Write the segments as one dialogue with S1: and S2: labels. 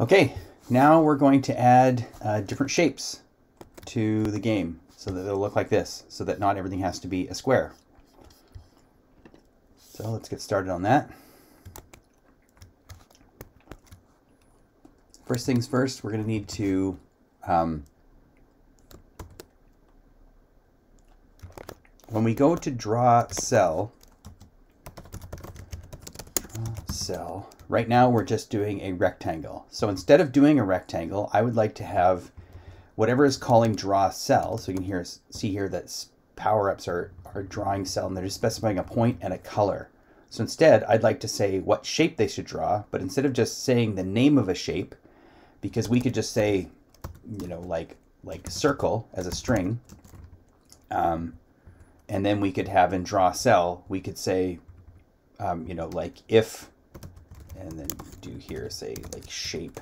S1: Okay, now we're going to add uh, different shapes to the game so that they'll look like this, so that not everything has to be a square. So let's get started on that. First things first, we're going to need to um, when we go to draw cell, draw cell, right now we're just doing a rectangle. So instead of doing a rectangle, I would like to have whatever is calling draw cell. So you can hear, see here that power-ups are, are drawing cell and they're just specifying a point and a color. So instead, I'd like to say what shape they should draw, but instead of just saying the name of a shape, because we could just say, you know, like like circle as a string, um, and then we could have in draw cell, we could say, um, you know, like if, and then do here, say like shape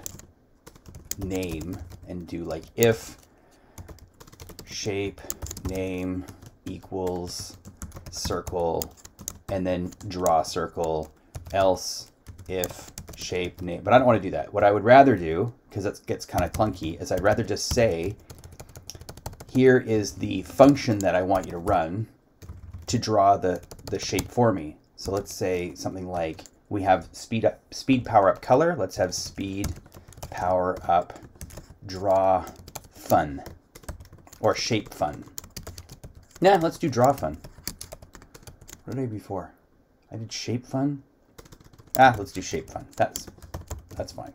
S1: name, and do like if shape name equals circle, and then draw circle, else if shape name. But I don't want to do that. What I would rather do, because it gets kind of clunky, is I'd rather just say here is the function that I want you to run to draw the, the shape for me. So let's say something like we have speed up, speed power up color. Let's have speed power up draw fun or shape fun. Nah, let's do draw fun. What did I do before? I did shape fun. Ah, let's do shape fun. That's that's fine.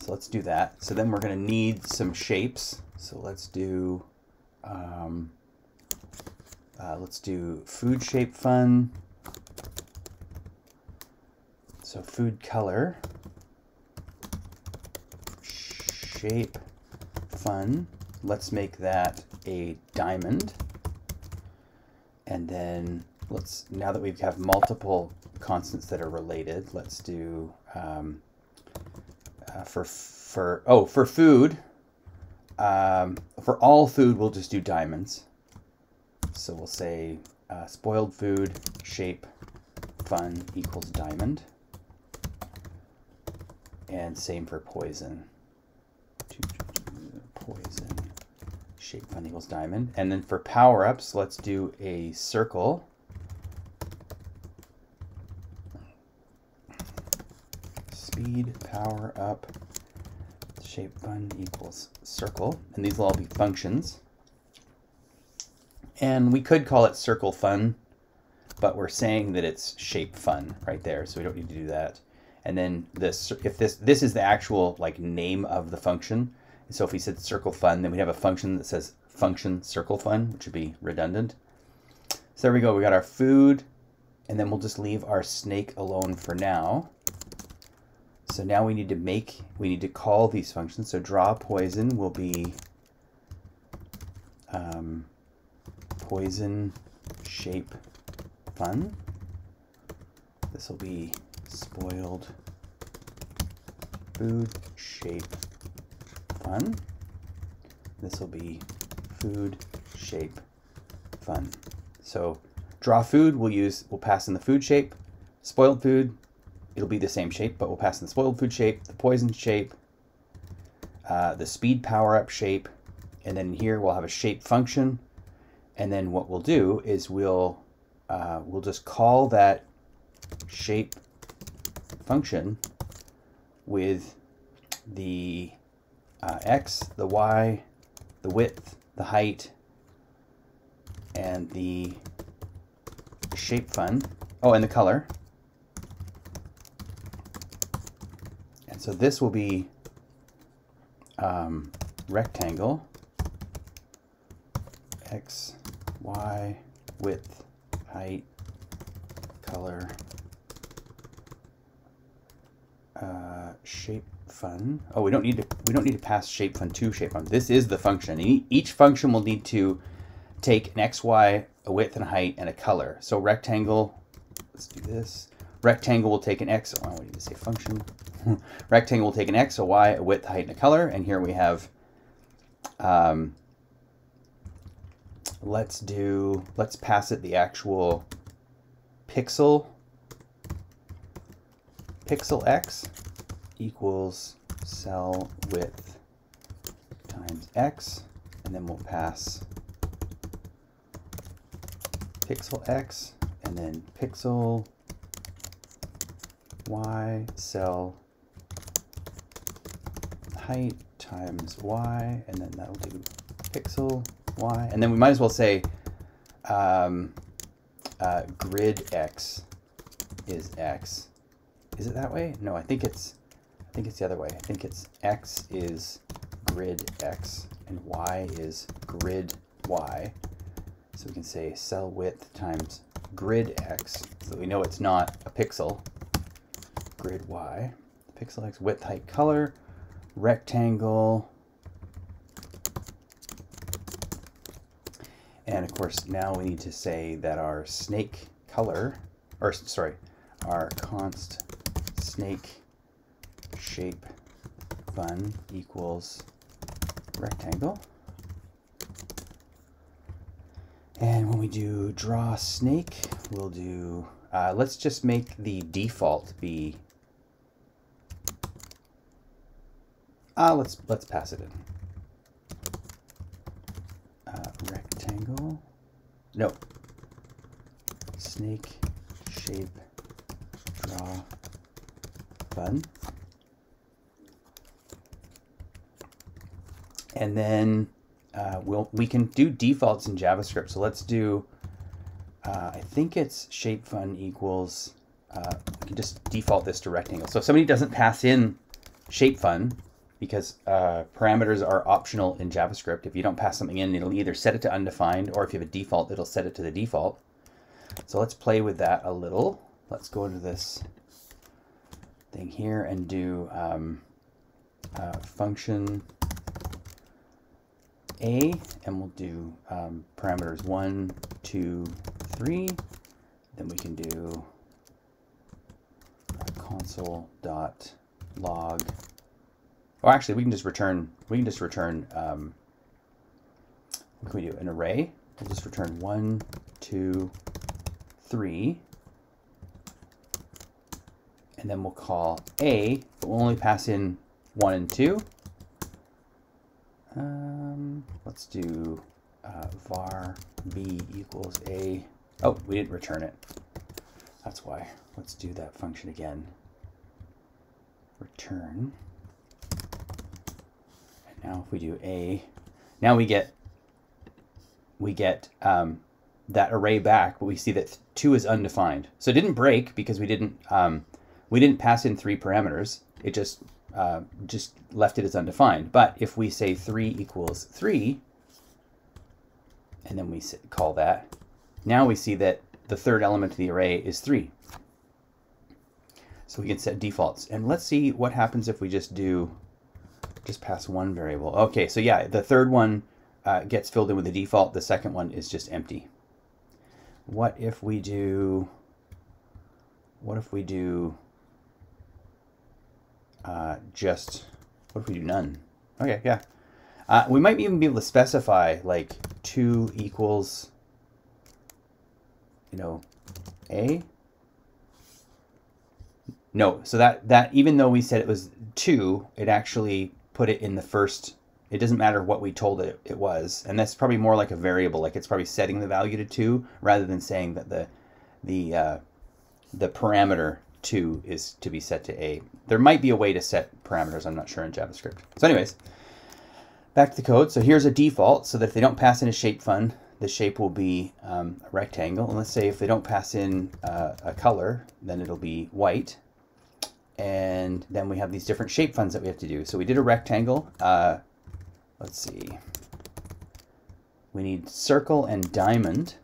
S1: So let's do that. So then we're going to need some shapes. So let's do, um, uh, let's do food shape fun. So food color, shape fun. Let's make that a diamond. And then let's, now that we have multiple constants that are related, let's do, um, uh, for, for, oh, for food, um, for all food, we'll just do diamonds. So we'll say uh, spoiled food shape fun equals diamond. And same for poison. Poison shape fun equals diamond. And then for power-ups, let's do a circle. Speed power up shape fun equals circle, and these will all be functions. And we could call it circle fun, but we're saying that it's shape fun right there, so we don't need to do that. And then this, if this, this is the actual like name of the function. So if we said circle fun, then we'd have a function that says function circle fun, which would be redundant. So there we go, we got our food, and then we'll just leave our snake alone for now. So now we need to make, we need to call these functions. So draw poison will be um, poison shape fun. This will be spoiled food shape fun. This will be food shape fun. So draw food, we'll use, we'll pass in the food shape. Spoiled food, it'll be the same shape, but we'll pass in the spoiled food shape, the poison shape, uh, the speed power up shape, and then here we'll have a shape function. And then what we'll do is we'll uh, we'll just call that shape function with the uh, x, the y, the width, the height, and the shape fun. Oh, and the color. And so this will be um, rectangle, x, y, width, height, color, uh, shape fun. Oh, we don't need to we don't need to pass shape fun to shape fun. This is the function. Each function will need to take an x, y, a width and a height, and a color. So rectangle, let's do this. Rectangle will take an x. Oh, I need to say function. rectangle will take an x, a y, a width, height, and a color. And here we have. Um, let's do. Let's pass it the actual pixel. Pixel x equals cell width times x, and then we'll pass pixel x, and then pixel y cell height times y, and then that'll do pixel y, and then we might as well say um, uh, grid x is x. Is it that way? No, I think it's I think it's the other way. I think it's x is grid x and y is grid y. So we can say cell width times grid x, so we know it's not a pixel. Grid y, pixel x, width, height, color, rectangle, and of course now we need to say that our snake color, or sorry, our const snake shape fun equals rectangle. And when we do draw snake, we'll do, uh, let's just make the default be, uh, let's, let's pass it in. Uh, rectangle, no, snake shape draw fun. And then uh, we'll, we can do defaults in JavaScript. So let's do, uh, I think it's shape fun equals, uh, we can just default this to rectangle. So if somebody doesn't pass in shape fun, because uh, parameters are optional in JavaScript, if you don't pass something in, it'll either set it to undefined, or if you have a default, it'll set it to the default. So let's play with that a little. Let's go into this thing here and do um, uh, function a, and we'll do um, parameters one, two, three. Then we can do console dot log. Oh, actually, we can just return. We can just return. Um, what can we do? An array. We'll just return one, two, three, and then we'll call a. But we'll only pass in one and two. Um, let's do uh, var b equals a. Oh, we didn't return it. That's why. Let's do that function again. Return. And now if we do a, now we get we get um, that array back, but we see that two is undefined. So it didn't break because we didn't um, we didn't pass in three parameters. It just uh, just left it as undefined. But if we say 3 equals 3, and then we call that, now we see that the third element of the array is 3. So we can set defaults. And let's see what happens if we just do, just pass one variable. Okay, so yeah, the third one uh, gets filled in with the default. The second one is just empty. What if we do, what if we do uh, just, what if we do none? Okay, yeah. Uh, we might even be able to specify like 2 equals, you know, A. No, so that, that even though we said it was 2, it actually put it in the first, it doesn't matter what we told it it was. And that's probably more like a variable, like it's probably setting the value to 2 rather than saying that the, the, uh, the parameter 2 is to be set to A. There might be a way to set parameters, I'm not sure in JavaScript. So anyways, back to the code. So here's a default so that if they don't pass in a shape fun, the shape will be um, a rectangle. And let's say if they don't pass in uh, a color, then it'll be white. And then we have these different shape funs that we have to do. So we did a rectangle. Uh, let's see. We need circle and diamond.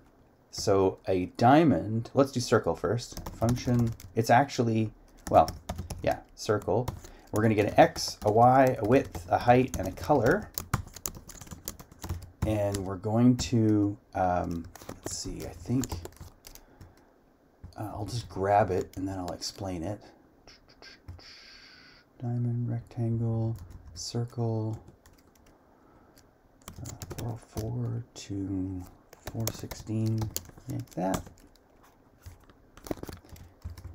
S1: So a diamond, let's do circle first. Function, it's actually, well, yeah, circle. We're going to get an X, a Y, a width, a height, and a color. And we're going to, um, let's see, I think, uh, I'll just grab it and then I'll explain it. Diamond, rectangle, circle, uh, 404 to 416 like that.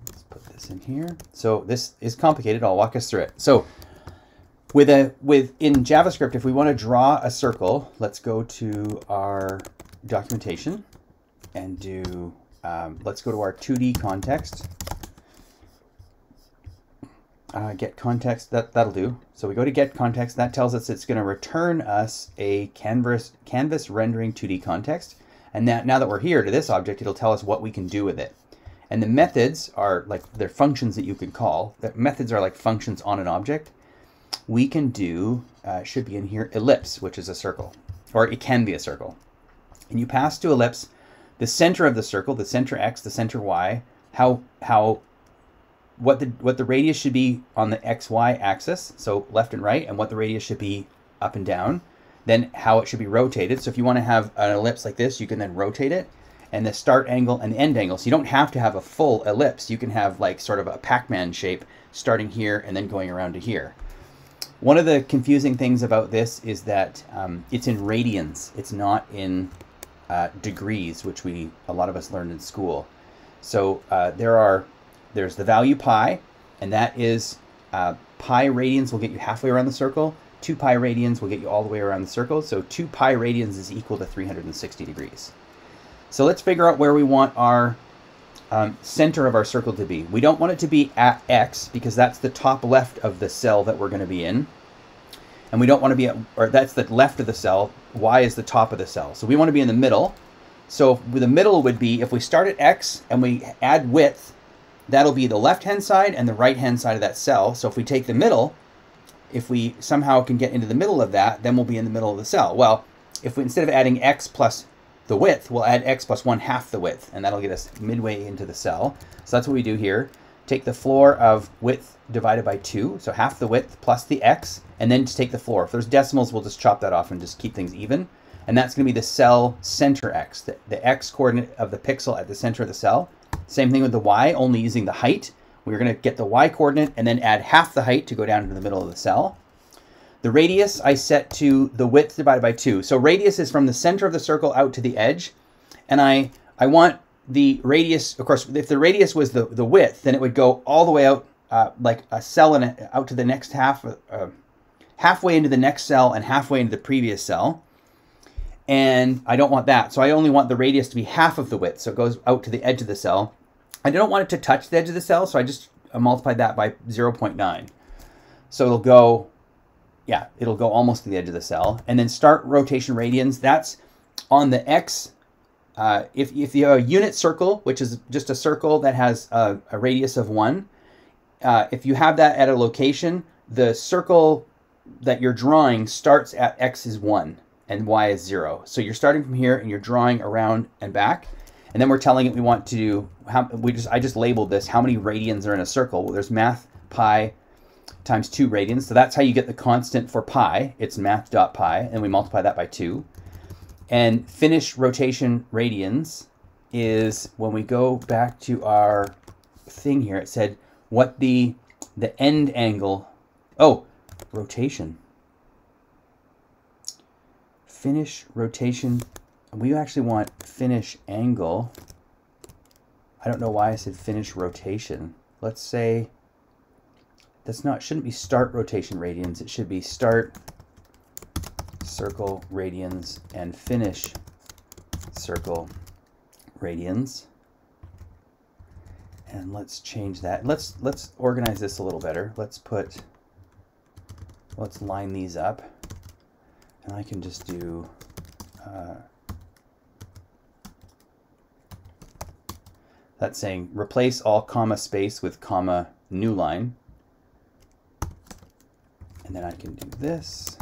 S1: Let's put this in here. So this is complicated. I'll walk us through it. So with a with in JavaScript, if we want to draw a circle, let's go to our documentation and do. Um, let's go to our 2D context. Uh, get context that that'll do. So we go to get context. That tells us it's going to return us a canvas canvas rendering 2D context. And that now that we're here to this object, it'll tell us what we can do with it. And the methods are like they're functions that you can call. The methods are like functions on an object we can do, uh, should be in here, ellipse, which is a circle, or it can be a circle. And you pass to ellipse the center of the circle, the center x, the center y, how how what the what the radius should be on the xy axis, so left and right, and what the radius should be up and down. Then how it should be rotated. So if you want to have an ellipse like this, you can then rotate it, and the start angle and the end angle. So you don't have to have a full ellipse. You can have like sort of a Pac-Man shape starting here and then going around to here. One of the confusing things about this is that um, it's in radians. It's not in uh, degrees, which we a lot of us learned in school. So uh, there are there's the value pi, and that is uh, pi radians will get you halfway around the circle. Two pi radians will get you all the way around the circle. So two pi radians is equal to 360 degrees. So let's figure out where we want our um, center of our circle to be. We don't want it to be at X because that's the top left of the cell that we're going to be in. And we don't want to be at, or that's the left of the cell. Y is the top of the cell. So we want to be in the middle. So the middle would be, if we start at X and we add width, that'll be the left-hand side and the right-hand side of that cell. So if we take the middle, if we somehow can get into the middle of that, then we'll be in the middle of the cell. Well, if we, instead of adding X plus the width, we'll add x plus 1 half the width, and that'll get us midway into the cell. So that's what we do here. Take the floor of width divided by 2, so half the width plus the x, and then just take the floor. If there's decimals, we'll just chop that off and just keep things even. And that's going to be the cell center x, the, the x coordinate of the pixel at the center of the cell. Same thing with the y, only using the height. We're going to get the y coordinate and then add half the height to go down into the middle of the cell. The radius I set to the width divided by 2. So radius is from the center of the circle out to the edge. And I, I want the radius, of course, if the radius was the, the width, then it would go all the way out uh, like a cell and out to the next half, uh, halfway into the next cell and halfway into the previous cell. And I don't want that. So I only want the radius to be half of the width. So it goes out to the edge of the cell. I don't want it to touch the edge of the cell. So I just multiplied that by 0.9. So it'll go yeah, it'll go almost to the edge of the cell. And then start rotation radians. That's on the X. Uh, if, if you have a unit circle, which is just a circle that has a, a radius of 1, uh, if you have that at a location, the circle that you're drawing starts at X is 1 and Y is 0. So you're starting from here and you're drawing around and back. And then we're telling it we want to do, how, we just I just labeled this, how many radians are in a circle. Well, there's math pi times 2 radians. So that's how you get the constant for pi. It's math dot pi, and we multiply that by 2. And finish rotation radians is when we go back to our thing here, it said what the the end angle, oh, rotation. Finish rotation, we actually want finish angle. I don't know why I said finish rotation. Let's say that's not, shouldn't be start rotation radians. It should be start circle radians and finish circle radians. And let's change that. Let's let's organize this a little better. Let's put let's line these up. And I can just do uh, that's saying replace all comma space with comma new line. And then I can do this.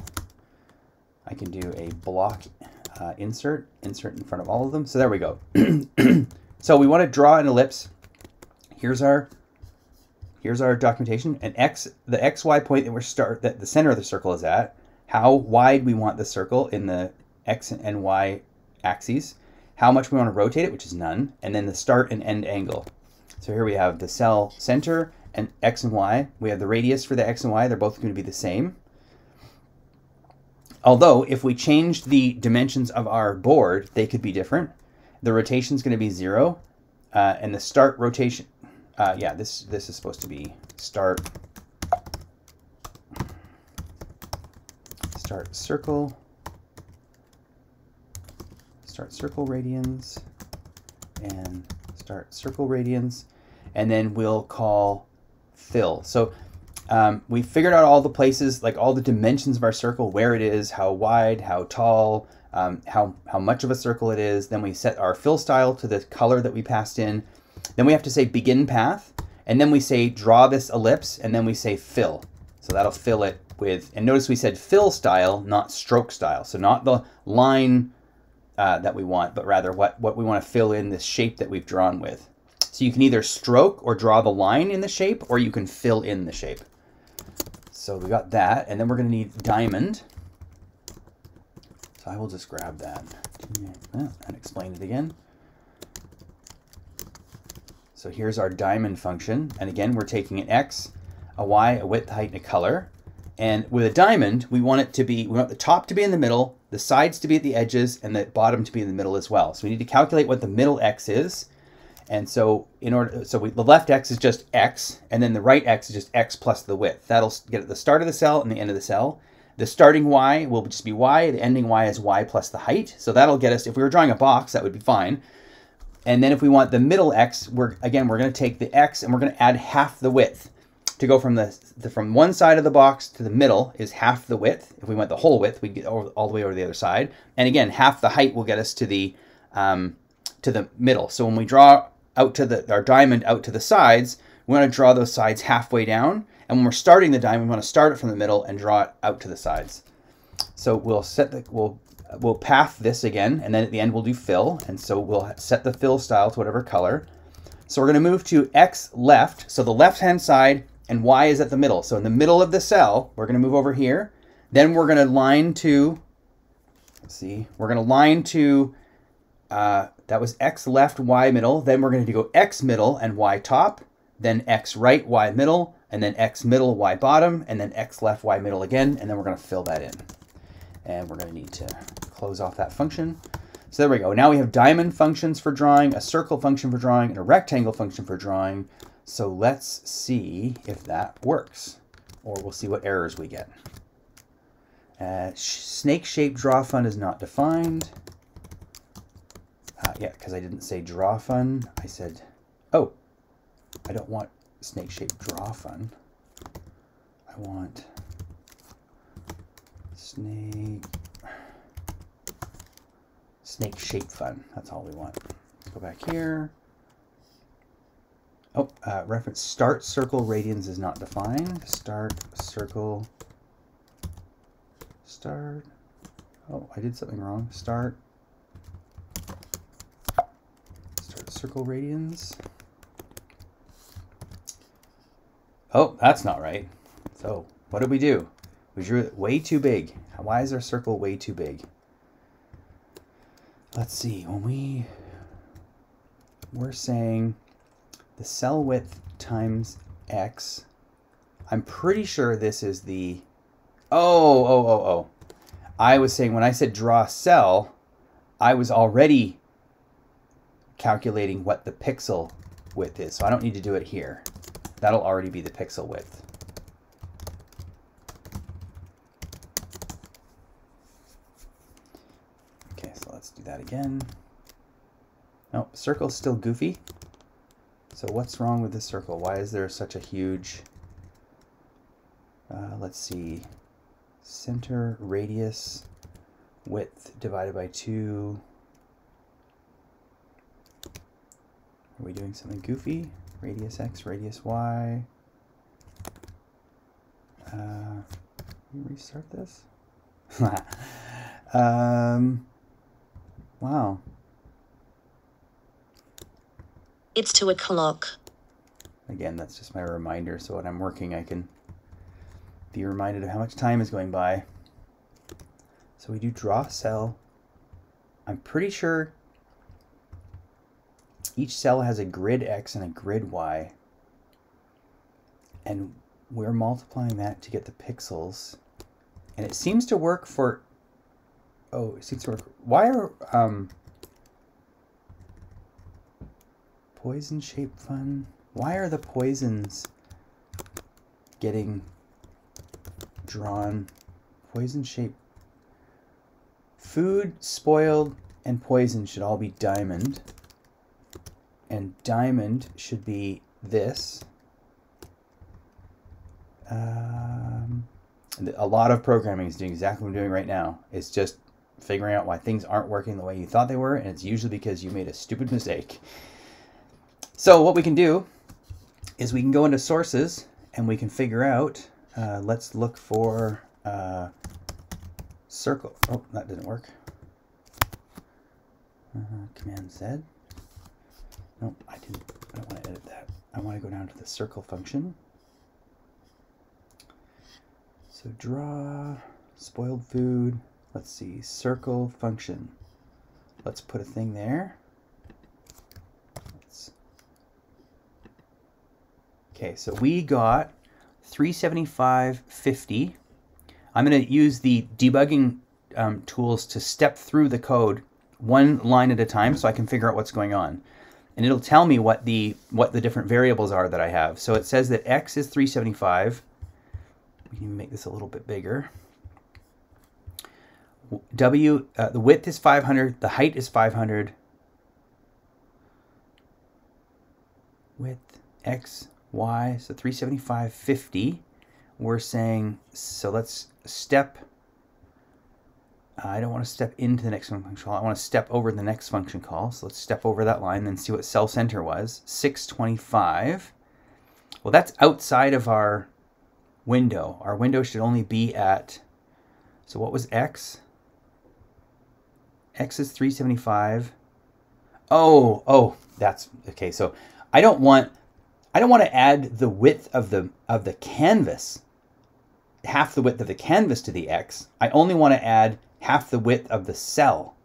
S1: I can do a block uh, insert, insert in front of all of them. So there we go. so we want to draw an ellipse. Here's our here's our documentation. And x, the xy point that we're start that the center of the circle is at, how wide we want the circle in the x and y axes, how much we want to rotate it, which is none, and then the start and end angle. So here we have the cell center and x and y. We have the radius for the x and y. They're both going to be the same. Although, if we change the dimensions of our board, they could be different. The rotation is going to be zero, uh, and the start rotation, uh, yeah, this this is supposed to be start start circle, start circle radians, and start circle radians, and then we'll call fill. So um, we figured out all the places, like all the dimensions of our circle, where it is, how wide, how tall, um, how, how much of a circle it is. Then we set our fill style to the color that we passed in. Then we have to say begin path, and then we say draw this ellipse, and then we say fill. So that'll fill it with, and notice we said fill style, not stroke style. So not the line uh, that we want, but rather what, what we want to fill in this shape that we've drawn with. So you can either stroke or draw the line in the shape, or you can fill in the shape. So we got that, and then we're going to need diamond. So I will just grab that and explain it again. So here's our diamond function. And again, we're taking an x, a y, a width, height, and a color. And with a diamond, we want it to be, we want the top to be in the middle, the sides to be at the edges, and the bottom to be in the middle as well. So we need to calculate what the middle x is. And so in order, so we, the left x is just x, and then the right x is just x plus the width. That'll get at the start of the cell and the end of the cell. The starting y will just be y, the ending y is y plus the height. So that'll get us, if we were drawing a box, that would be fine. And then if we want the middle x, we're again, we're going to take the x and we're going to add half the width. To go from the, the, from one side of the box to the middle is half the width. If we went the whole width, we'd get over, all the way over the other side. And again, half the height will get us to the um, to the middle. So when we draw out to the our diamond out to the sides, we want to draw those sides halfway down. And when we're starting the diamond, we want to start it from the middle and draw it out to the sides. So we'll set the we'll we'll path this again, and then at the end we'll do fill. And so we'll set the fill style to whatever color. So we're going to move to X left. So the left-hand side and Y is at the middle. So in the middle of the cell, we're going to move over here. Then we're going to line to, let's see, we're going to line to, uh, that was X left, Y middle. Then we're going to go X middle and Y top. Then X right, Y middle. And then X middle, Y bottom. And then X left, Y middle again. And then we're going to fill that in. And we're going to need to close off that function. So there we go. Now we have diamond functions for drawing, a circle function for drawing, and a rectangle function for drawing. So let's see if that works, or we'll see what errors we get. Uh, snake shape draw fun is not defined. Uh, yeah, because I didn't say draw fun. I said, oh, I don't want snake shape draw fun. I want snake snake shape fun. That's all we want. Let's go back here. Oh, uh, reference start circle radians is not defined. Start circle start. Oh, I did something wrong. Start start circle radians. Oh, that's not right. So what did we do? We drew it way too big. Why is our circle way too big? Let's see, when we we're saying the cell width times x, I'm pretty sure this is the, oh, oh, oh, oh. I was saying when I said draw cell, I was already calculating what the pixel width is. So I don't need to do it here. That'll already be the pixel width. Okay, so let's do that again. No, circle's still goofy. So what's wrong with this circle? Why is there such a huge, uh, let's see, center, radius, width divided by 2. Are we doing something goofy? Radius x, radius y. Uh, restart this? um, Wow.
S2: It's two o'clock.
S1: Again, that's just my reminder, so when I'm working, I can be reminded of how much time is going by. So we do draw cell. I'm pretty sure each cell has a grid X and a grid Y. And we're multiplying that to get the pixels. And it seems to work for Oh, it seems to work. Why are um poison shape fun? Why are the poisons getting drawn? Poison shape food, spoiled, and poison should all be diamond. And diamond should be this. Um, a lot of programming is doing exactly what I'm doing right now. It's just figuring out why things aren't working the way you thought they were, and it's usually because you made a stupid mistake. So what we can do is we can go into sources and we can figure out, uh, let's look for uh, circle. Oh, that didn't work. Uh, Command Z. No, I didn't. I don't want to edit that. I want to go down to the circle function. So draw, spoiled food. Let's see, circle function. Let's put a thing there. Let's... Okay, so we got 375.50. I'm going to use the debugging um, tools to step through the code one line at a time so I can figure out what's going on. And it'll tell me what the what the different variables are that I have. So it says that x is 375. We can make this a little bit bigger. W, uh, the width is 500, the height is 500. Width, X, Y, so 375.50, We're saying, so let's step, I don't want to step into the next function call. I want to step over the next function call. So let's step over that line and see what cell center was. 625. Well, that's outside of our window. Our window should only be at, so what was X? X is 375. Oh, oh, that's okay. So I don't want I don't want to add the width of the of the canvas, half the width of the canvas to the X. I only want to add half the width of the cell.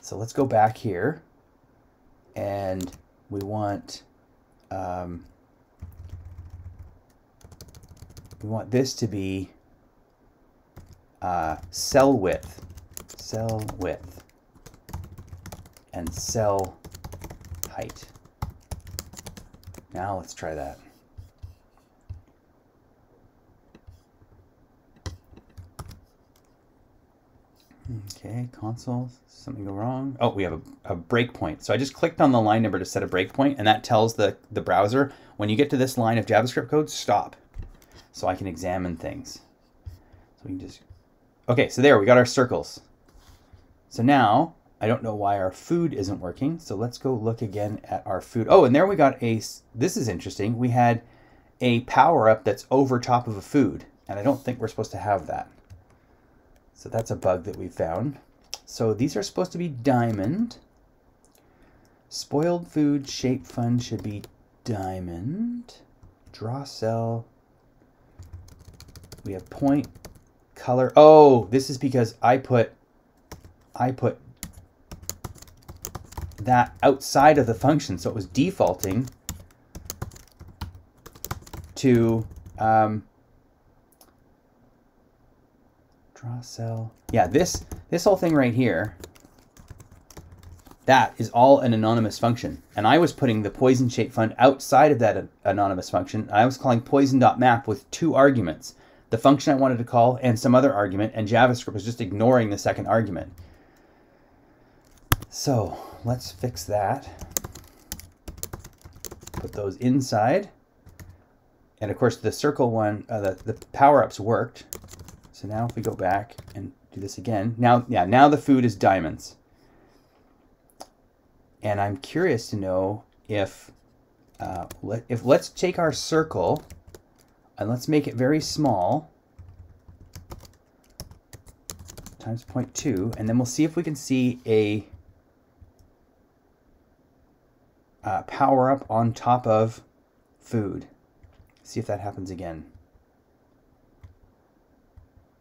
S1: So let's go back here and we want um, we want this to be uh, cell width, cell width and cell height. Now let's try that. Okay, console, something go wrong? Oh, we have a, a breakpoint. So I just clicked on the line number to set a breakpoint, and that tells the, the browser, when you get to this line of JavaScript code, stop. So I can examine things. So we can just, okay, so there, we got our circles. So now I don't know why our food isn't working. So let's go look again at our food. Oh, and there we got a, this is interesting. We had a power up that's over top of a food. And I don't think we're supposed to have that. So that's a bug that we found. So these are supposed to be diamond. Spoiled food shape fun should be diamond. Draw cell. We have point color. Oh, this is because I put I put that outside of the function. So it was defaulting to um, draw cell. Yeah, this this whole thing right here, that is all an anonymous function. And I was putting the poison shape fun outside of that anonymous function. I was calling poison.map with two arguments. The function I wanted to call and some other argument, and JavaScript was just ignoring the second argument. So let's fix that. Put those inside. And of course the circle one, uh, the, the power-ups worked. So now if we go back and do this again, now, yeah, now the food is diamonds. And I'm curious to know if, uh, let, if let's take our circle and let's make it very small times 0.2 and then we'll see if we can see a uh, power up on top of food. See if that happens again.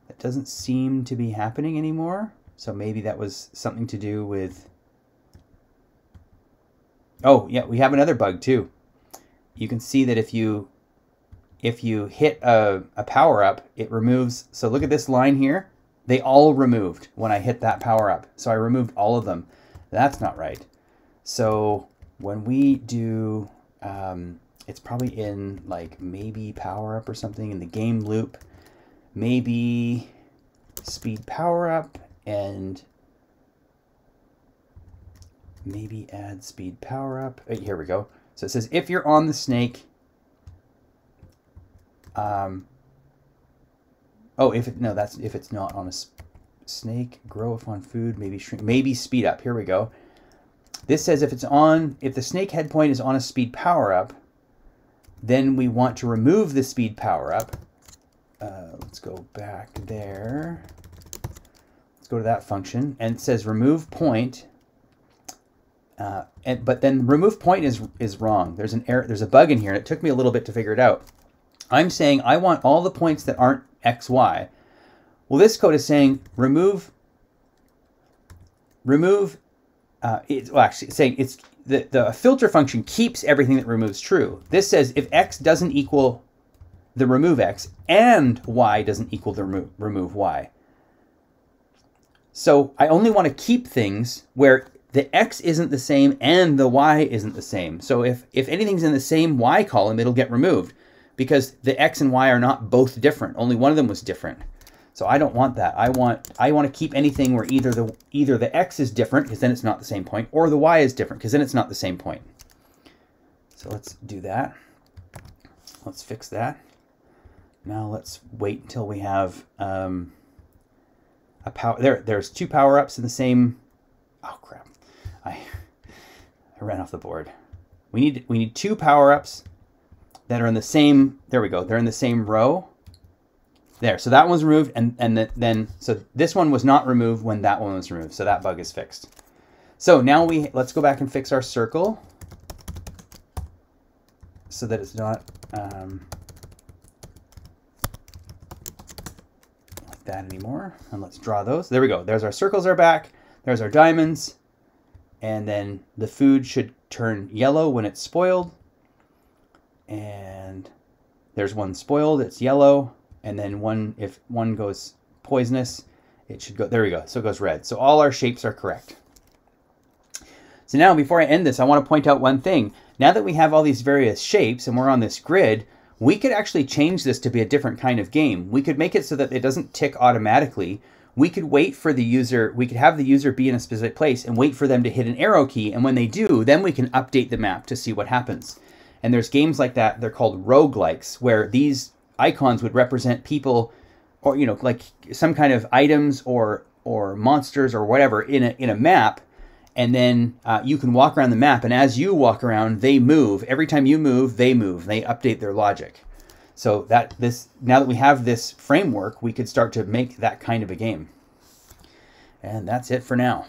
S1: That doesn't seem to be happening anymore. So maybe that was something to do with... Oh, yeah, we have another bug too. You can see that if you if you hit a, a power up, it removes. So look at this line here. They all removed when I hit that power up. So I removed all of them. That's not right. So when we do, um, it's probably in like maybe power up or something in the game loop, maybe speed power up and maybe add speed power up. Here we go. So it says if you're on the snake, um, oh, if it, no, that's if it's not on a snake, grow if on food, maybe shrink, maybe speed up. Here we go. This says if it's on, if the snake head point is on a speed power up, then we want to remove the speed power up. Uh, let's go back there. Let's go to that function and it says remove point. Uh, and, but then remove point is is wrong. There's an error. There's a bug in here. And it took me a little bit to figure it out. I'm saying I want all the points that aren't x, y. Well, this code is saying remove, remove, uh, it's, well, actually saying it's the, the filter function keeps everything that removes true. This says if x doesn't equal the remove x and y doesn't equal the remove, remove y. So I only want to keep things where the x isn't the same and the y isn't the same. So if, if anything's in the same y column, it'll get removed because the x and y are not both different. Only one of them was different. So I don't want that. I want I want to keep anything where either the either the x is different because then it's not the same point, or the y is different because then it's not the same point. So let's do that. Let's fix that. Now let's wait until we have um, a power. There, there's two power ups in the same. Oh crap! I I ran off the board. We need we need two power ups that are in the same. There we go. They're in the same row there, so that one's removed, and, and then, so this one was not removed when that one was removed, so that bug is fixed. So now we, let's go back and fix our circle so that it's not um, like that anymore. And let's draw those. There we go. There's our circles are back. There's our diamonds. And then the food should turn yellow when it's spoiled. And there's one spoiled, it's yellow and then one if one goes poisonous, it should go, there we go, so it goes red. So all our shapes are correct. So now before I end this, I want to point out one thing. Now that we have all these various shapes and we're on this grid, we could actually change this to be a different kind of game. We could make it so that it doesn't tick automatically. We could wait for the user, we could have the user be in a specific place and wait for them to hit an arrow key. And when they do, then we can update the map to see what happens. And there's games like that, they're called roguelikes, where these icons would represent people or you know like some kind of items or or monsters or whatever in a in a map. And then uh, you can walk around the map and as you walk around they move. Every time you move they move. They update their logic. So that this now that we have this framework we could start to make that kind of a game. And that's it for now